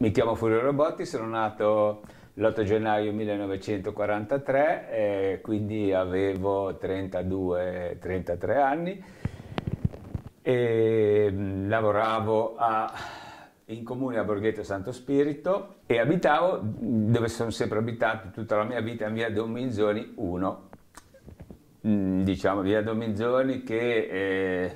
Mi chiamo Furio Robotti, sono nato l'8 gennaio 1943, eh, quindi avevo 32-33 anni e mm, lavoravo a, in comune a Borghetto Santo Spirito e abitavo dove sono sempre abitato tutta la mia vita, in via Dominzoni 1, mm, diciamo via Dominzoni che eh,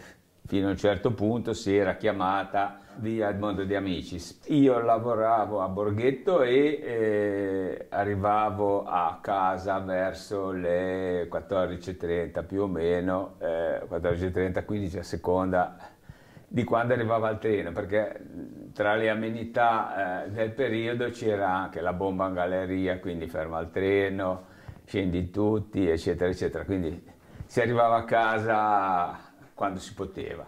fino a un certo punto si era chiamata via Edmondo di Amicis. Io lavoravo a Borghetto e eh, arrivavo a casa verso le 14.30 più o meno, eh, 14.30, 15 a seconda di quando arrivava il treno, perché tra le amenità eh, del periodo c'era anche la bomba in galleria, quindi ferma il treno, scendi tutti, eccetera, eccetera. Quindi si arrivava a casa quando si poteva.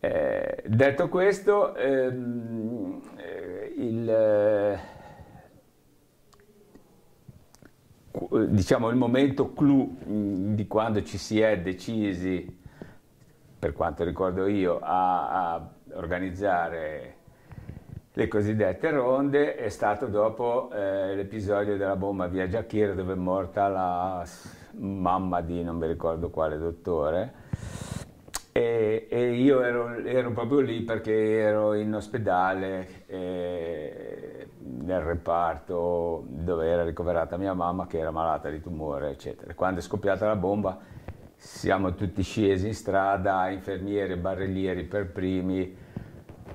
Eh, detto questo, ehm, eh, il, eh, diciamo, il momento clou mm, di quando ci si è decisi, per quanto ricordo io, a, a organizzare le cosiddette ronde è stato dopo eh, l'episodio della bomba via Giacchiere dove è morta la mamma di non mi ricordo quale dottore e, e io ero, ero, proprio lì perché ero in ospedale eh, nel reparto dove era ricoverata mia mamma che era malata di tumore, eccetera. Quando è scoppiata la bomba siamo tutti scesi in strada, infermieri barellieri per primi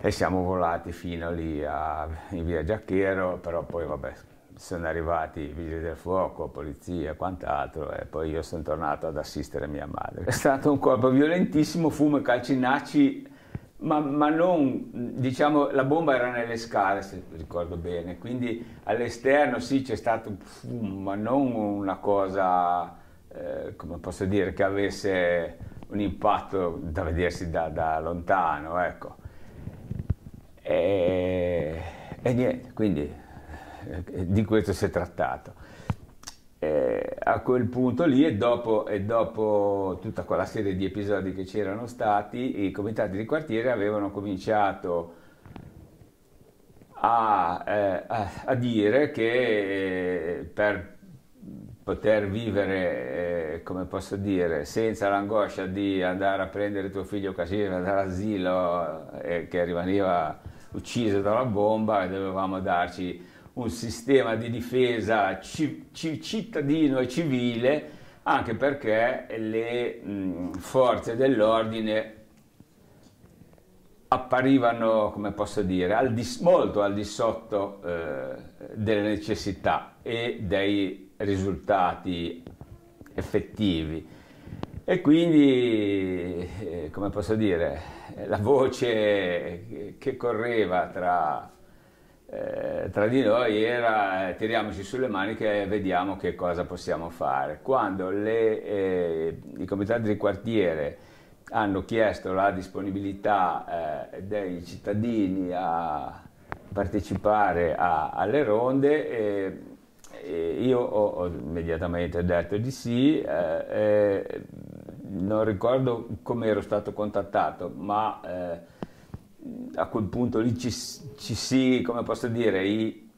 e siamo volati fino lì a, in via Giacchero, però poi vabbè, sono arrivati i vigili del fuoco, polizia e quant'altro e poi io sono tornato ad assistere mia madre. È stato un colpo violentissimo, fumo e calcinacci, ma, ma, non, diciamo, la bomba era nelle scale se ricordo bene, quindi all'esterno sì c'è stato un fumo, ma non una cosa, eh, come posso dire, che avesse un impatto da vedersi da, da lontano, ecco. E, e niente, quindi di questo si è trattato. Eh, a quel punto lì e dopo, e dopo, tutta quella serie di episodi che c'erano stati, i comitati di quartiere avevano cominciato a, eh, a, a dire che eh, per poter vivere, eh, come posso dire, senza l'angoscia di andare a prendere tuo figlio Casino dall'asilo eh, che rimaniva ucciso dalla bomba, dovevamo darci un sistema di difesa ci, ci, cittadino e civile, anche perché le mh, forze dell'ordine apparivano, come posso dire, al di, molto al di sotto eh, delle necessità e dei risultati effettivi. E quindi, eh, come posso dire, la voce che correva tra eh, tra di noi era eh, tiriamoci sulle maniche e vediamo che cosa possiamo fare. Quando le, eh, i comitati di quartiere hanno chiesto la disponibilità eh, dei cittadini a partecipare a, alle ronde, eh, io ho, ho, immediatamente detto di sì, eh, non ricordo come ero stato contattato, ma a quel punto lì ci, ci si, come posso dire, i,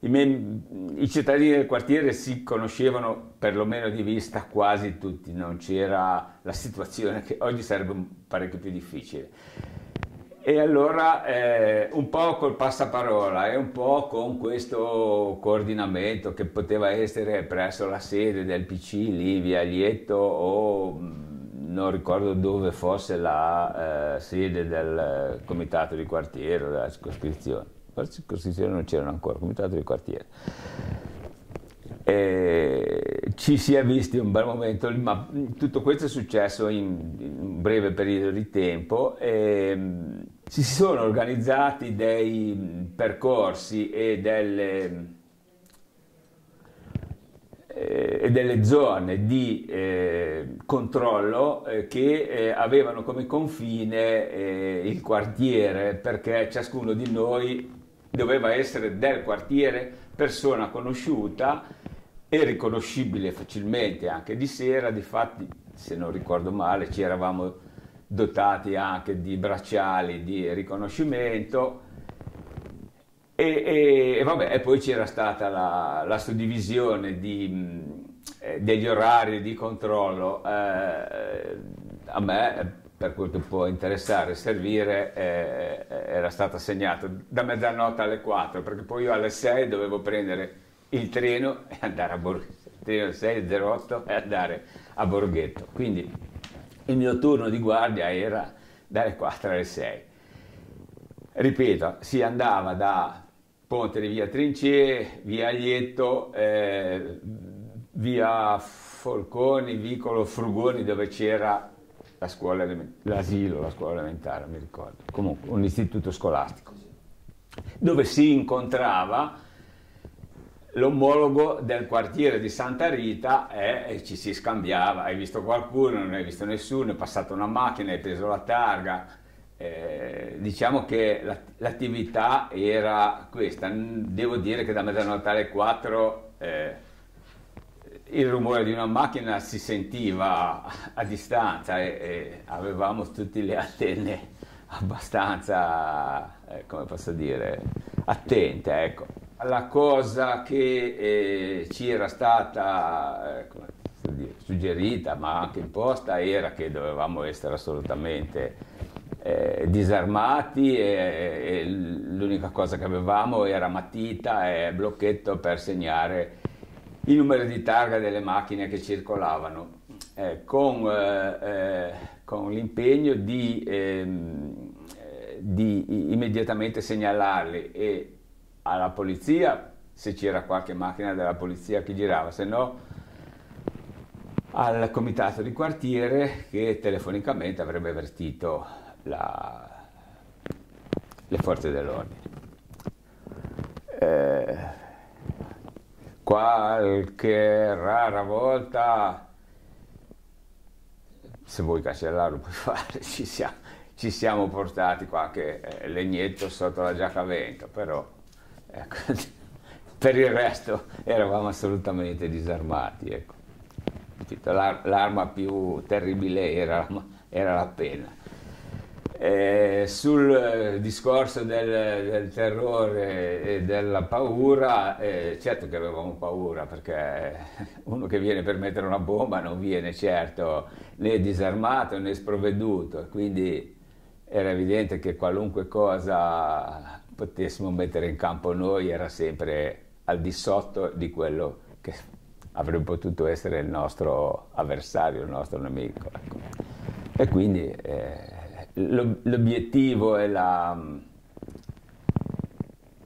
i, miei, i, cittadini del quartiere si conoscevano perlomeno di vista quasi tutti, non c'era la situazione che oggi sarebbe parecchio più difficile. E allora eh, un po' col passaparola e un po' con questo coordinamento che poteva essere presso la sede del PC lì via Lieto o non ricordo dove fosse la eh, sede del comitato di quartiere della circoscrizione. La circoscrizione non c'erano ancora, comitato di quartiere. E ci si è visti un bel momento, ma tutto questo è successo in, in un breve periodo di tempo. E, mm, si sono organizzati dei percorsi e delle eh, e delle zone di eh, controllo eh, che eh, avevano come confine eh, il quartiere perché ciascuno di noi doveva essere del quartiere persona conosciuta e riconoscibile facilmente anche di sera, difatti se non ricordo male ci eravamo dotati anche di bracciali di riconoscimento. E, e, e, vabbè, e poi c'era stata la, la suddivisione di, degli orari di controllo. Eh, a me, per quel che può interessare, servire, eh, era stata segnata da mezzanotte alle 4, perché poi io alle 6 dovevo prendere il treno e andare a Borghetto, il treno 608 e andare a Borghetto. Quindi il mio turno di guardia era dalle 4 alle 6. Ripeto, si andava da ponte di via Trincee, via Aglietto, eh, via Folconi, vicolo Frugoni dove c'era la scuola, l'asilo, la scuola elementare, mi ricordo, comunque un istituto scolastico, dove si incontrava l'omologo del quartiere di Santa Rita e, e, ci si scambiava, hai visto qualcuno, non hai visto nessuno, è passata una macchina, hai preso la targa, eh, diciamo che l'attività era questa, devo dire che da mezzanotte alle 4 eh, il rumore di una macchina si sentiva a distanza e, e avevamo tutte le antenne abbastanza, eh, come posso dire, attente. Ecco. La cosa che eh, ci era stata eh, dire, suggerita ma anche imposta era che dovevamo essere assolutamente eh, disarmati e, e l'unica cosa che avevamo era matita e blocchetto per segnare i numeri di targa delle macchine che circolavano, eh, con, eh, eh con l'impegno di, ehm, di, immediatamente segnalarli e alla polizia se c'era qualche macchina della polizia che girava, se no al comitato di quartiere che telefonicamente avrebbe avvertito la, le forze dell'ordine. Eh, qualche rara volta, se vuoi cancellarlo puoi fare, ci siamo, ci siamo portati qualche eh, legnetto sotto la giacca a vento, però ecco, per il resto eravamo assolutamente disarmati. Ecco. L'arma più terribile era, era la penna. Eh, sul eh, discorso del, del, terrore e della paura, eh, certo che avevamo paura perché uno che viene per mettere una bomba non viene certo né disarmato né sprovveduto, quindi era evidente che qualunque cosa potessimo mettere in campo noi era sempre al di sotto di quello che avrebbe potuto essere il nostro avversario, il nostro nemico. Ecco. E quindi eh, l'obiettivo e la,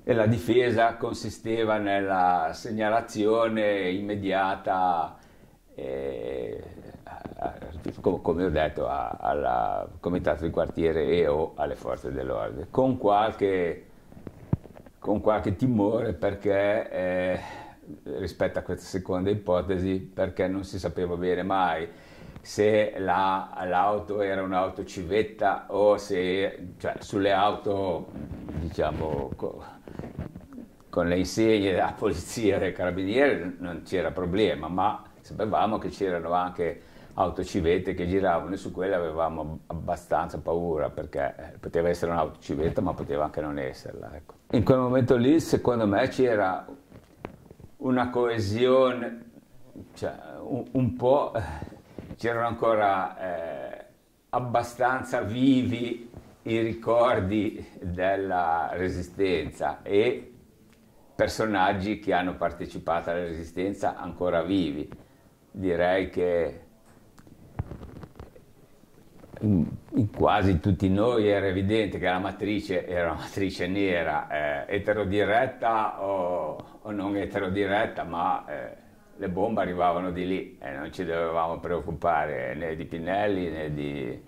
e la, difesa consisteva nella segnalazione immediata, eh, come ho detto, al comitato di quartiere e o alle forze dell'ordine, con qualche, con qualche timore perché, eh, rispetto a questa seconda ipotesi, perché non si sapeva bene mai se la, l'auto era un'auto civetta o se cioè, sulle auto diciamo co, con le insegne della polizia e dei carabinieri non c'era problema ma sapevamo che c'erano anche auto civette che giravano e su quelle avevamo abbastanza paura perché eh, poteva essere un'auto civetta ma poteva anche non esserla ecco. in quel momento lì secondo me c'era una coesione cioè, un, un po' c'erano ancora eh, abbastanza vivi i ricordi della resistenza e personaggi che hanno partecipato alla resistenza ancora vivi. Direi che in quasi tutti noi era evidente che la matrice era una matrice nera, eh, eterodiretta o, o, non eterodiretta, ma eh, le bombe arrivavano di lì e non ci dovevamo preoccupare né di Pinelli né di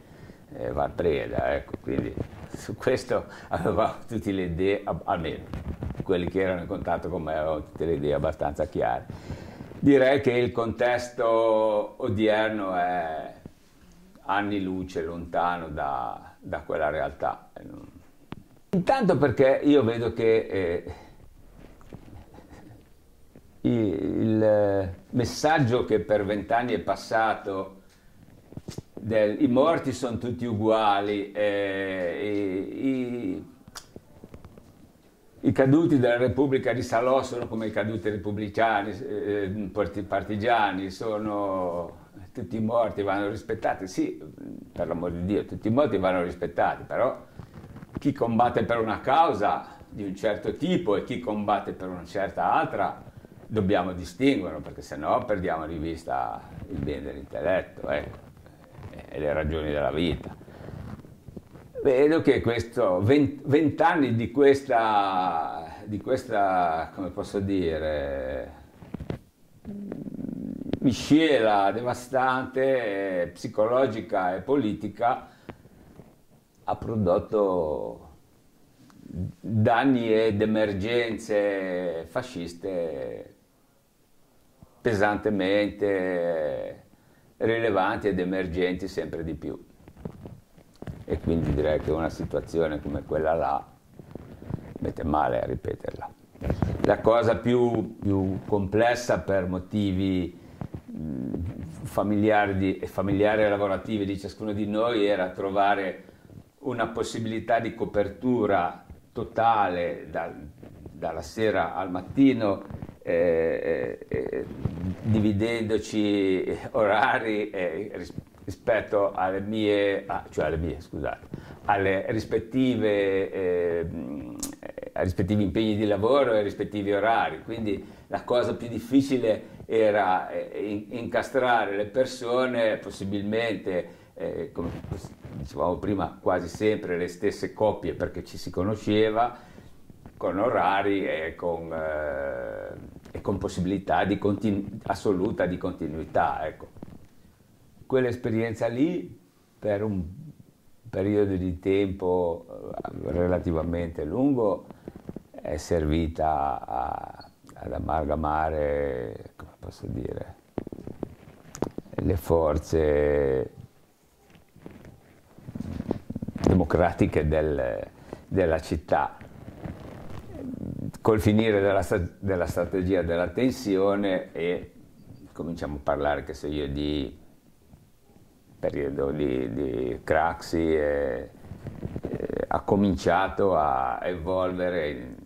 eh, Valpreda, ecco, quindi su questo avevamo tutte le idee, almeno quelli che erano in contatto con me avevano tutte le idee abbastanza chiare. Direi che il contesto odierno è anni luce lontano da, da quella realtà. Intanto perché io vedo che eh, il messaggio che per vent'anni è passato del, i morti sono tutti uguali, eh, i, i, i caduti della Repubblica di Salò sono come i caduti repubblicani, eh, partigiani, sono tutti morti vanno rispettati, sì, per l'amor di Dio, tutti i morti vanno rispettati, però chi combatte per una causa di un certo tipo e chi combatte per una certa altra dobbiamo distinguerlo perché sennò perdiamo di vista il bene dell'intelletto ecco, e le ragioni della vita. Vedo che questo, vent'anni di questa, di questa, come posso dire, miscela devastante, psicologica e politica, ha prodotto danni ed emergenze fasciste pesantemente rilevanti ed emergenti sempre di più e quindi direi che una situazione come quella là mette male a ripeterla. La cosa più, più complessa per motivi familiari, di, familiari e lavorativi di ciascuno di noi era trovare una possibilità di copertura totale da, dalla sera al mattino eh, eh, eh dividendoci orari ris- rispetto alle mie, ah, cioè alle mie, scusate, alle rispettive, eh, ai rispettivi impegni di lavoro e ai rispettivi orari. Quindi la cosa più difficile era eh, incastrare le persone, possibilmente, eh, come dicevamo prima, quasi sempre le stesse coppie perché ci si conosceva, con orari e con, eh, con possibilità di continu- assoluta di continuità. Ecco quell'esperienza lì per un periodo di tempo eh, relativamente lungo è servita a, ad amalgamare, come posso dire, le forze democratiche del, della città. Col finire della, della strategia della tensione e cominciamo a parlare, che so io, di periodo di, di Craxi e, e ha cominciato a evolvere in,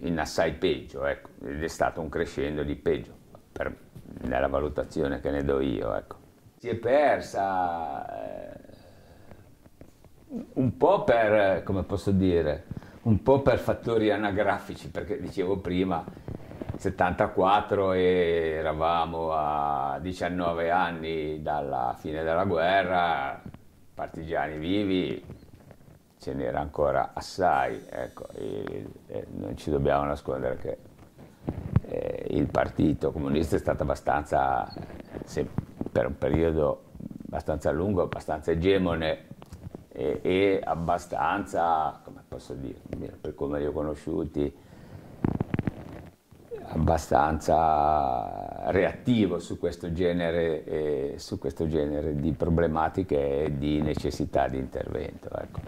in assai peggio, ecco. ed è stato un crescendo di peggio, per, nella valutazione che ne do io. Ecco. Si è persa eh, un po' per, come posso dire, un po' per fattori anagrafici, perché dicevo prima, 74 e eravamo a 19 anni dalla fine della guerra, partigiani vivi, ce n'era ancora assai, ecco, e, e non ci dobbiamo nascondere che eh, il partito comunista è stato abbastanza, se, per un periodo abbastanza lungo, abbastanza egemone e, e abbastanza, posso dire, per come li ho conosciuti, abbastanza reattivo su questo genere, eh, su questo genere di problematiche e di necessità di intervento. Ecco.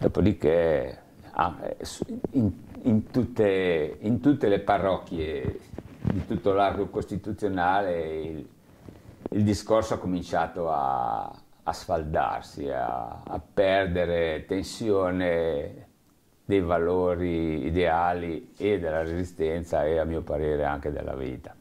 Dopodiché ah, in, in, tutte, in, tutte, le parrocchie di tutto l'arco costituzionale il, il, discorso ha cominciato a, a sfaldarsi, a, a perdere tensione dei valori ideali e della resistenza e a mio parere anche della vita.